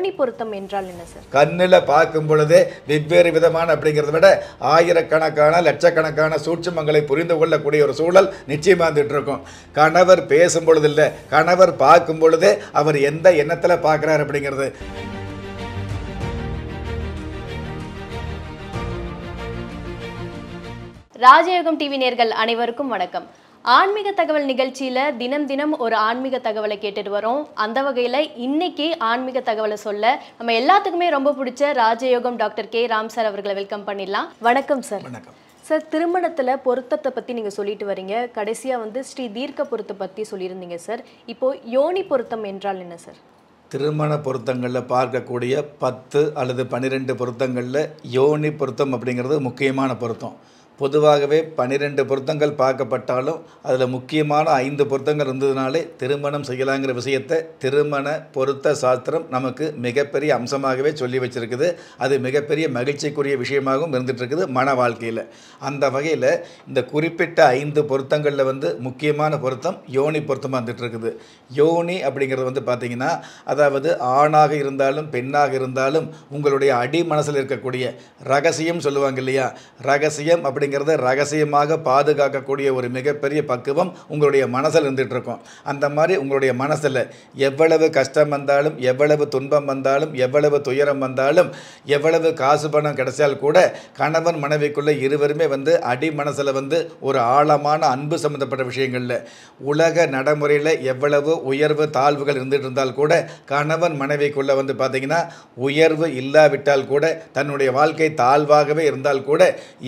யோனி பொருத்தம் என்றால் என்ன சார்? கண்ணில் பார்க்கும் பொழுதே வெவ்வேறு விதமான அப்படிங்கிறத விட ஆயிரக்கணக்கான லட்சக்கணக்கான சூட்சுமங்களை புரிந்து கொள்ளக்கூடிய ஒரு சூழல் நிச்சயமா இருந்துட்டு இருக்கும் கணவர் பேசும் பொழுது இல்லை கணவர் பார்க்கும் பொழுதே அவர் எந்த எண்ணத்தில் பார்க்குறாரு அப்படிங்கிறது. ராஜயோகம் டிவி நேர்கள் அனைவருக்கும் வணக்கம். ஆன்மீக தகவல் நிகழ்ச்சியில தினம் தினம் ஒரு ஆன்மீக தகவலை கேட்டுட்டு வரோம். அந்த வகையில இன்னைக்கு ஆன்மீக தகவலை சொல்ல நம்ம எல்லாத்துக்குமே ரொம்ப பிடிச்ச ராஜயோகம் டாக்டர் கே. ராம் சார் அவர்களை வெல்கம் பண்ணிடலாம். வணக்கம் சார். வணக்கம். சார் திருமணத்துல பொருத்தத்தை பத்தி நீங்க சொல்லிட்டு வரீங்க. கடைசியா வந்து ஸ்ரீ தீர்க்க பொருத்த பத்தி சொல்லியிருந்தீங்க சார். இப்போ யோனி பொருத்தம் என்றால் என்ன சார்? திருமண பொருத்தங்களில் பார்க்கக்கூடிய பத்து அல்லது பன்னிரெண்டு பொருத்தங்களில் யோனி பொருத்தம் அப்படிங்கிறது முக்கியமான பொருத்தம். பொதுவாகவே பன்னிரெண்டு பொருத்தங்கள் பார்க்கப்பட்டாலும் அதில் முக்கியமான ஐந்து பொருத்தங்கள் இருந்ததுனாலே திருமணம் செய்யலாங்கிற விஷயத்தை திருமண பொருத்த சாஸ்திரம் நமக்கு மிகப்பெரிய அம்சமாகவே சொல்லி வச்சிருக்குது. அது மிகப்பெரிய மகிழ்ச்சிக்குரிய விஷயமாகவும் இருந்துகிட்ருக்குது மன வாழ்க்கையில். அந்த வகையில் இந்த குறிப்பிட்ட ஐந்து பொருத்தங்களில் வந்து முக்கியமான பொருத்தம் யோனி பொருத்தமாக இருந்துகிட்ருக்குது. யோனி அப்படிங்கிறது வந்து பார்த்திங்கன்னா அதாவது ஆணாக இருந்தாலும் பெண்ணாக இருந்தாலும் உங்களுடைய அடி மனசில் இருக்கக்கூடிய ரகசியம் சொல்லுவாங்க இல்லையா? ரகசியம் அப்படிங்கிறத ரகசியமாக பாதுகாக்கக்கூடிய ஒரு மிகப்பெரிய பக்குவம் உங்களுடைய மனசில் இருந்துகிட்ருக்கும். அந்த மாதிரி உங்களுடைய மனசில் எவ்வளவு கஷ்டம் வந்தாலும் எவ்வளவு துன்பம் வந்தாலும் எவ்வளவு துயரம் வந்தாலும் எவ்வளவு காசு பணம் கிடைச்சால் கூட கணவன் மனைவிக்குள்ள இருவருமே வந்து அடி மனசில் வந்து ஒரு ஆழமான அன்பு சம்மந்தப்பட்ட விஷயங்களில். உலக நடைமுறையில் எவ்வளவு உயர்வு தாழ்வுகள் இருந்துட்டு இருந்தால் கூட கணவன் மனைவிக்குள்ள வந்து பார்த்தீங்கன்னா உயர்வு இல்லாவிட்டால் கூட தன்னுடைய வாழ்க்கை தாழ்வாகவே இருந்தால் கூட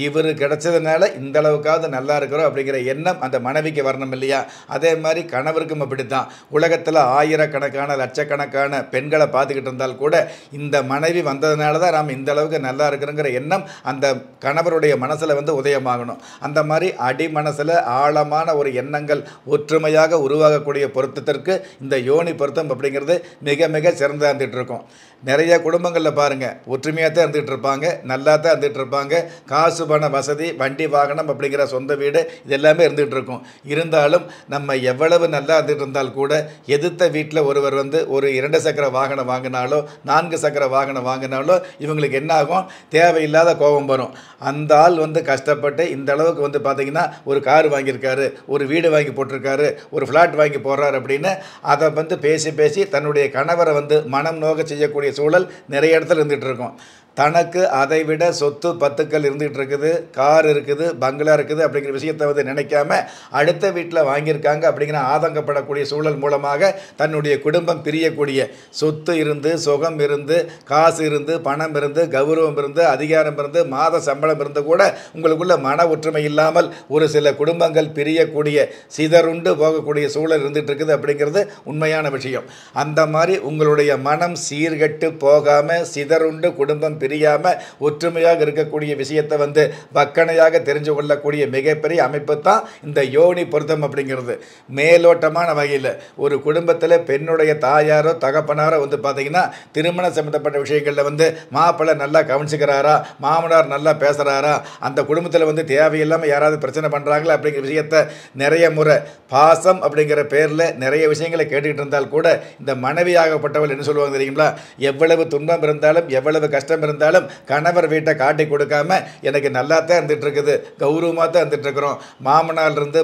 இவர் கிடைச்சதுனால இந்த அளவுக்காவது நல்லா இருக்கிறோம் அப்படிங்கிற எண்ணம் அந்த மனைவிக்கு வரணும் இல்லையா? அதே மாதிரி கணவருக்கும் அப்படி தான் உலகத்தில் ஆயிரக்கணக்கான லட்சக்கணக்கான பெண்களை பார்த்துக்கிட்டு இருந்தால் கூட இந்த மனைவி வந்ததுனால தான் நாம் இந்த அளவுக்கு நல்லா இருக்கிறோங்கிற எண்ணம் அந்த கணவருடைய மனசில் வந்து உதயமாகணும். அந்த மாதிரி அடி மனசில் ஆழமான ஒரு எண்ணங்கள் ஒற்றுமையாக உருவாகக்கூடிய பொருத்தத்திற்கு இந்த யோனி பொருத்தம் அப்படிங்கிறது மிக மிக சிறந்ததாக இருந்துகிட்டு இருக்கும். நிறைய குடும்பங்களில் பாருங்கள் ஒற்றுமையாக தான் இருந்துகிட்டு இருப்பாங்க நல்லா தான் இருந்துகிட்டு இருப்பாங்க காசு பண வசதி வண்டி வாகனம் அப்படிங்கிற சொந்த வீடு இது எல்லாமே இருந்துகிட்டு இருக்கும். இருந்தாலும் நம்ம எவ்வளவு நல்லா இருந்துகிட்டு இருந்தால் கூட எதிர்த்த வீட்டில் ஒருவர் வந்து ஒரு இரண்டு சக்கர வாகனம் வாங்கினாலோ நான்கு சக்கர வாகனம் வாங்கினாலோ இவங்களுக்கு என்ன ஆகும்? தேவையில்லாத கோபம் வரும். அந்த ஆள் வந்து கஷ்டப்பட்டு இந்த அளவுக்கு வந்து பார்த்திங்கன்னா ஒரு கார் வாங்கியிருக்காரு ஒரு வீடு வாங்கி போட்டிருக்காரு ஒரு ஃப்ளாட் வாங்கி போடுறாரு அப்படின்னு அதை வந்து பேசி பேசி தன்னுடைய கணவரை வந்து மனம் நோக செய்யக்கூடிய சூழல் நிறைய இடத்துல இருந்துகிட்டு இருக்கும். தனக்கு அதை விட சொத்து பத்துக்கள் இருந்துகிட்டு இருக்குது கார் இருக்குது பங்களா இருக்குது அப்படிங்கிற விஷயத்தை வந்து நினைக்காம அடுத்த வீட்டில் வாங்கியிருக்காங்க அப்படிங்கிற ஆதங்கப்படக்கூடிய சூழல் மூலமாக தன்னுடைய குடும்பம் பிரியக்கூடிய சொத்து இருந்து சுகம் இருந்து காசு இருந்து பணம் இருந்து கௌரவம் இருந்து அதிகாரம் இருந்து மாத சம்பளம் இருந்து கூட உங்களுக்குள்ள மன ஒற்றுமை இல்லாமல் ஒரு சில குடும்பங்கள் பிரியக்கூடிய சிதறுண்டு போகக்கூடிய சூழல் இருந்துகிட்டு இருக்குது அப்படிங்கிறது உண்மையான விஷயம். அந்த மாதிரி உங்களுடைய மனம் சீர்கட்டு போகாமல் சிதறுண்டு குடும்பம் பிரியாமல் ஒற்றுமையாக இருக்கக்கூடிய விஷயத்தை வந்து வக்கணையாக தெரிஞ்சு கொள்ளக்கூடிய மிகப்பெரிய அமைப்பு தான் இந்த யோனி பொருத்தம் அப்படிங்கிறது. மேலோட்டமான வகையில் ஒரு குடும்பத்தில் பெண்ணுடைய தாயாரோ தகப்பனாரோ வந்து பார்த்தீங்கன்னா திருமணம் சம்மந்தப்பட்ட விஷயங்களில் வந்து மாப்பிள்ளை நல்லா கவனிச்சுக்கிறாரா மாமனார் நல்லா பேசுகிறாரா அந்த குடும்பத்தில் வந்து தேவையில்லாமல் யாராவது பிரச்சனை பண்ணுறாங்களா அப்படிங்கிற விஷயத்த நிறைய முறை பாசம் அப்படிங்கிற பேரில் நிறைய விஷயங்களை கேட்டுக்கிட்டு இருந்தால் கூட இந்த மனைவியாகப்பட்டவள் என்ன சொல்லுவாங்க தெரியுங்களா? எவ்வளவு துன்பம் இருந்தாலும் எவ்வளவு கஷ்டம் இருந்தாலும் இருந்தாலும் கணவர் வீட்டை காட்டி கொடுக்காம எனக்கு நல்லா தான் இருந்துட்டு இருக்குது கௌரவமாக தான் இருந்துட்டு இருக்கிறோம்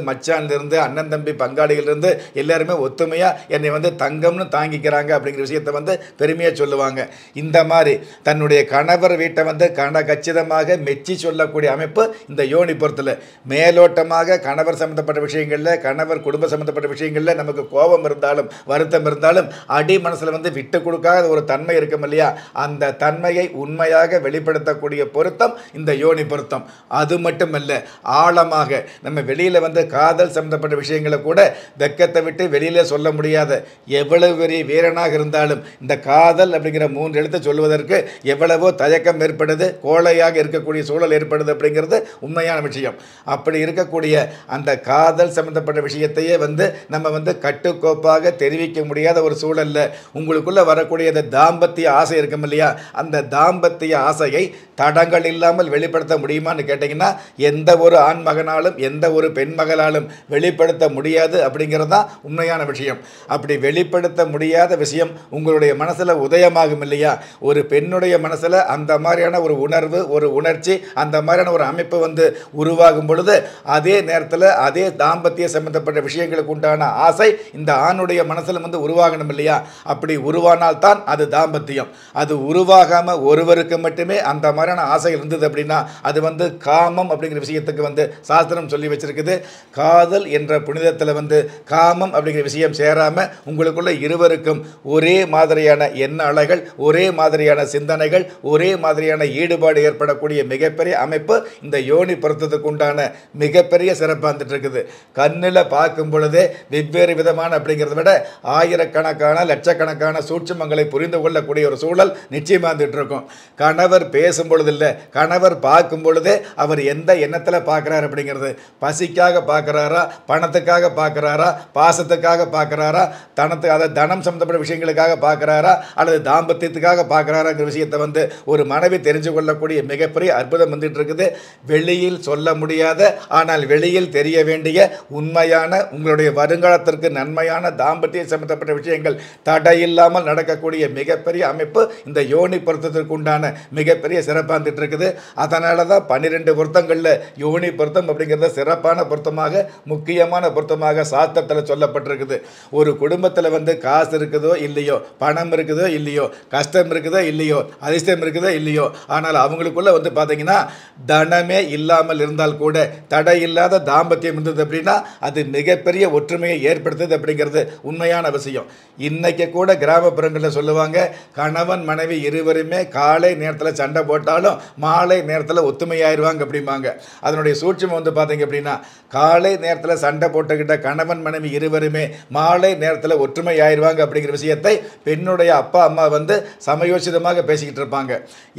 மச்சான்லேருந்து அண்ணன் தம்பி பங்காளிகள்லேருந்து எல்லாருமே ஒத்துமையாக என்னை வந்து தங்கம்னு தாங்கிக்கிறாங்க அப்படிங்கிற விஷயத்தை வந்து பெருமையாக சொல்லுவாங்க. இந்த மாதிரி தன்னுடைய கணவர் வீட்டை வந்து கண கச்சிதமாக மெச்சி சொல்லக்கூடிய அமைப்பு இந்த யோனி பொறுத்தில் மேலோட்டமாக கணவர் சம்மந்தப்பட்ட விஷயங்களில் கணவர் குடும்ப சம்மந்தப்பட்ட விஷயங்களில் நமக்கு கோபம் இருந்தாலும் வருத்தம் இருந்தாலும் அடி மனசில் வந்து விட்டு கொடுக்காத ஒரு தன்மை இருக்கும் இல்லையா? அந்த தன்மையை உண்மையாக வெளிப்படுத்தக்கூடிய பொருத்தம் இந்த யோனி பொருத்தம். அது மட்டுமல்ல ஆழமாக நம்ம வெளியில் வந்து காதல் சம்மந்தப்பட்ட விஷயங்களை கூட வெக்கத்தை விட்டு வெளியில் சொல்ல முடியாத எவ்வளவு பெரிய வீரனாக இருந்தாலும் இந்த காதல் அப்படிங்கிற மூன்று எழுத்து சொல்வதற்கு எவ்வளவோ தயக்கம் ஏற்படுது கோழையாக இருக்கக்கூடிய சூழல் ஏற்படுது அப்படிங்கிறது உண்மையான விஷயம். அப்படி இருக்கக்கூடிய அந்த காதல் சம்மந்தப்பட்ட விஷயத்தையே வந்து நம்ம வந்து கட்டுக்கோப்பாக தெரிவிக்க முடியாத ஒரு சூழல்ல உங்களுக்குள்ளே வரக்கூடிய அந்த தாம்பத்திய ஆசை இருக்கும் இல்லையா? அந்த தாம்பத்திய தாம்பத்திய ஆசையை தடங்கள் இல்லாமல் வெளிப்படுத்த முடியுமான்னு கேட்டிங்கன்னா எந்த ஒரு ஆண் மகனாலும் எந்த ஒரு பெண் மகளாலும் வெளிப்படுத்த முடியாது அப்படிங்கிறது தான் உண்மையான விஷயம். அப்படி வெளிப்படுத்த முடியாத விஷயம் உங்களுடைய மனசில் உதயமாகும் இல்லையா? ஒரு பெண்ணுடைய மனசில் அந்த மாதிரியான ஒரு உணர்வு ஒரு உணர்ச்சி அந்த மாதிரியான ஒரு அமைப்பு வந்து உருவாகும் பொழுது அதே நேரத்தில் அதே தாம்பத்திய சம்பந்தப்பட்ட விஷயங்களுக்கு உண்டான ஆசை இந்த ஆணுடைய மனசில் வந்து உருவாகணும் இல்லையா? அப்படி உருவானால்தான் அது தாம்பத்தியம். அது உருவாகாமல் ஒருவருக்கு மட்டுமே அந்த மாதிரியான ஆசை இருந்தது அப்படின்னா அது வந்து காமம் அப்படிங்கிற விஷயத்துக்கு வந்து சாஸ்திரம் சொல்லி வச்சிருக்குது. காதல் என்ற புனிதத்தில் வந்து காமம் அப்படிங்கிற விஷயம் சேராமல் உங்களுக்குள்ள இருவருக்கும் ஒரே மாதிரியான எண்ண அலைகள் ஒரே மாதிரியான சிந்தனைகள் ஒரே மாதிரியான ஈடுபாடு ஏற்படக்கூடிய மிகப்பெரிய அமைப்பு இந்த யோனி பொருத்தத்துக்கு உண்டான மிகப்பெரிய சிறப்பாக வந்துட்டு இருக்குது. கண்ணில் பார்க்கும் பொழுதே வெவ்வேறு விதமான அப்படிங்கிறத விட ஆயிரக்கணக்கான லட்சக்கணக்கான சூட்சுமங்களை புரிந்து கொள்ளக்கூடிய ஒரு சூழல் நிச்சயமாக வந்துட்டு இருக்கும். கணவர் பேசும் பொழுது இல்லை கணவர் பார்க்கும் பொழுதே அவர் எந்த எண்ணத்தில் பார்க்குறாரு அப்படிங்கிறது. பசிக்காக பார்க்குறாரா பணத்துக்காக பார்க்குறாரா பாசத்துக்காக பார்க்குறாரா தனத்து அதை தனம் சம்மந்தப்பட்ட விஷயங்களுக்காக பார்க்குறாரா அல்லது தாம்பத்தியத்துக்காக பார்க்குறாராங்கிற விஷயத்தை வந்து ஒரு மனைவி தெரிஞ்சு கொள்ளக்கூடிய மிகப்பெரிய அற்புதம் வந்துட்டு இருக்குது வெளியில் சொல்ல முடியாத ஆனால் வெளியில் தெரிய வேண்டிய உண்மையான உங்களுடைய வருங்காலத்திற்கு நன்மையான தாம்பத்திய சம்பந்தப்பட்ட விஷயங்கள் தடையில்லாமல் நடக்கக்கூடிய மிகப்பெரிய அமைப்பு இந்த யோனி பொருத்தத்திற்கு உண்டான மிகப்பெரிய சிறப்பாக வந்துட்டு இருக்குது அதனால தான் பன்னிரெண்டு பொருத்தங்களில் யோனி பொருத்தம் அப்படிங்கிறத சிறப்பான பொருத்தமாக முக்கியமான பொருத்தமாக சாஸ்திரத்தில் சொல்லப்பட்டிருக்குது. ஒரு குடும்பத்தில் வந்து காசு இருக்குதோ இல்லையோ பணம் இருக்குதோ இல்லையோ கஷ்டம் இருக்குதோ இல்லையோ அதிர்ஷ்டம் இருக்குதோ இல்லையோ ஆனால் அவங்களுக்குள்ள வந்து பார்த்தீங்கன்னா தனமே இல்லாமல் இருந்தால் கூட தடை இல்லாத தாம்பத்தியம் இருந்தது அப்படின்னா அது மிகப்பெரிய ஒற்றுமையை ஏற்படுத்துது அப்படிங்கிறது உண்மையான விஷயம். இன்னைக்கு கூட கிராமப்புறங்களில் சொல்லுவாங்க கணவன் மனைவி இருவருமே கா காலை நேரத்தில் சண்டை போட்டாலும் மாலை நேரத்தில் ஒத்துமையாயிருவாங்க அப்படிம்பாங்க. அதனுடைய சூட்சம் வந்து பார்த்தீங்க அப்படின்னா காலை நேரத்தில் சண்டை போட்டுக்கிட்ட கணவன் மனைவி இருவருமே மாலை நேரத்தில் ஒற்றுமை ஆயிடுவாங்க அப்படிங்கிற விஷயத்தை பெண்ணுடைய அப்பா அம்மா வந்து சமயோசிதமாக பேசிக்கிட்டு இருப்பாங்க.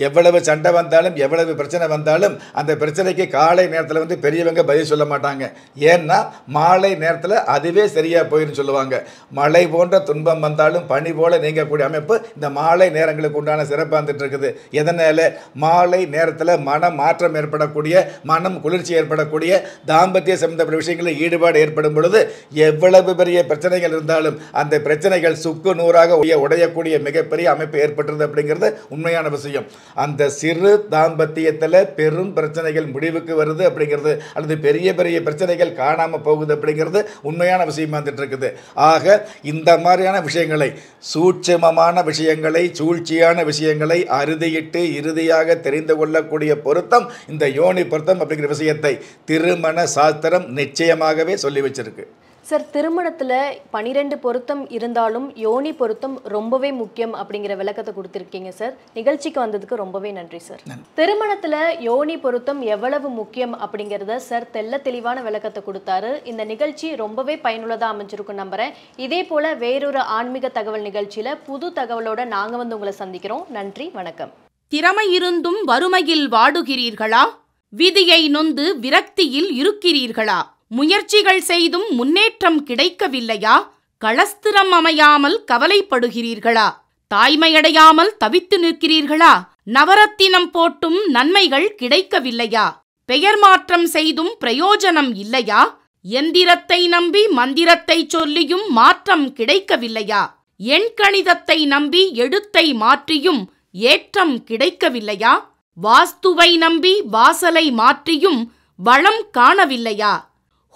எவ்வளவு சண்டை வந்தாலும் எவ்வளவு பிரச்சனை வந்தாலும் அந்த பிரச்சனைக்கு காலை நேரத்தில் வந்து பெரியவங்க பதில் சொல்ல மாட்டாங்க. ஏன்னா மாலை நேரத்தில் அதுவே சரியாக போயிடும் சொல்லுவாங்க. மழை போன்ற துன்பம் வந்தாலும் பனி போல நீங்கக்கூடிய அமைப்பு இந்த மாலை நேரங்களுக்கு உண்டான சிறப்பாக வந்துட்டு இருக்குது. எதனால்? மாலை நேரத்தில் மனம் மாற்றம் ஏற்படக்கூடிய மனம் குளிர்ச்சி ஏற்படக்கூடிய தாம்பத்திய சம்பந்தப்பட்ட விஷயங்களில் ஈடுபாடு ஏற்படும் பொழுது எவ்வளவு பெரிய பிரச்சனைகள் இருந்தாலும் அந்த பிரச்சனைகள் சுக்கு நூறாக உடைய- உடையக்கூடிய மிகப்பெரிய அமைப்பு ஏற்பட்டுருது அப்படிங்கிறது உண்மையான விஷயம். அந்த சிறு தாம்பத்தியத்தில் பெரும் பிரச்சனைகள் முடிவுக்கு வருது அப்படிங்கிறது அல்லது பெரிய பெரிய பிரச்சனைகள் காணாமல் போகுது அப்படிங்கிறது உண்மையான விஷயமா வந்துட்டு இருக்குது ஆக இந்த மாதிரியான விஷயங்களை சூட்சமமான விஷயங்களை சூழ்ச்சியான விஷயங்களை அறுதியிட்டு இறுதியாக தெரிந்து கொள்ளக்கூடிய பொருத்தம் இந்த யோனி பொருத்தம் அப்படிங்கிற விஷயத்தை திருமண சாஸ்திரம் நிச்சயமாகவே சொல்லி வச்சிருக்கு. சார் திருமணத்துல பனிரெண்டு பொருத்தம் இருந்தாலும் யோனி பொருத்தம் ரொம்பவே முக்கியம் அப்படிங்கிற விளக்கத்தை கொடுத்துருக்கீங்க சார். நிகழ்ச்சிக்கு வந்ததுக்கு ரொம்பவே நன்றி சார். திருமணத்துல யோனி பொருத்தம் எவ்வளவு முக்கியம் அப்படிங்கிறத சார் தெள்ள தெளிவான விளக்கத்தை கொடுத்தாரு. இந்த நிகழ்ச்சி ரொம்பவே பயனுள்ளதா அமைஞ்சிருக்கும் நம்புறேன். இதே போல வேறொரு ஆன்மீக தகவல் நிகழ்ச்சியில புது தகவலோட நாங்க வந்து உங்களை சந்திக்கிறோம். நன்றி வணக்கம். திறமை இருந்தும் வறுமையில் வாடுகிறீர்களா? விதியை நொந்து விரக்தியில் இருக்கிறீர்களா? முயற்சிகள் செய்தும் முன்னேற்றம் கிடைக்கவில்லையா? களஸ்திரம் அமையாமல் கவலைப்படுகிறீர்களா? தாய்மையடையாமல் தவித்து நிற்கிறீர்களா? நவரத்தினம் போட்டும் நன்மைகள் கிடைக்கவில்லையா? பெயர் மாற்றம் செய்தும் பிரயோஜனம் இல்லையா? எந்திரத்தை நம்பி மந்திரத்தை சொல்லியும் மாற்றம் கிடைக்கவில்லையா? எண்கணிதத்தை நம்பி எழுத்தை மாற்றியும் ஏற்றம் கிடைக்கவில்லையா? வாஸ்துவை நம்பி வாசலை மாற்றியும் வளம் காணவில்லையா?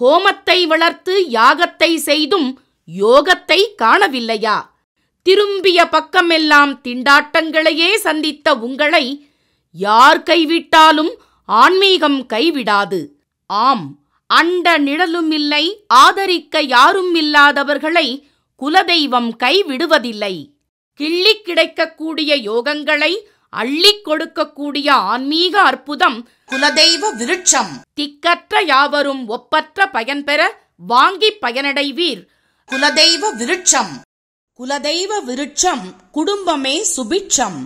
ஹோமத்தை வளர்த்து யாகத்தை செய்தும் யோகத்தை காணவில்லையா? திரும்பிய பக்கமெல்லாம் திண்டாட்டங்களையே சந்தித்த உங்களை யார் கைவிட்டாலும் ஆன்மீகம் கைவிடாது. ஆம் அண்ட நிழலும் இல்லை ஆதரிக்க யாரும் இல்லாதவர்களை குலதெய்வம் கைவிடுவதில்லை. கிள்ளி கிடைக்கக்கூடிய யோகங்களை அள்ளிக் கொடுக்கக்கூடிய ஆன்மீக அற்புதம் குலதெய்வ விருட்சம். திக்கற்ற யாவரும் ஒப்பற்ற பயன் பெற வாங்கி பயனடைவீர். குலதெய்வ விருட்சம். குலதெய்வ விருட்சம் குடும்பமே சுபிட்சம்.